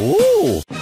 Ooh.